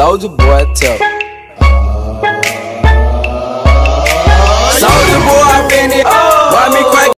Soldier boy, tell.